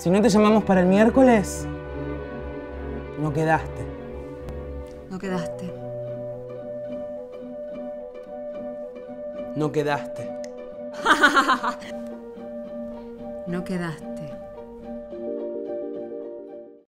Si no te llamamos para el miércoles, no quedaste. No quedaste. No quedaste. No quedaste.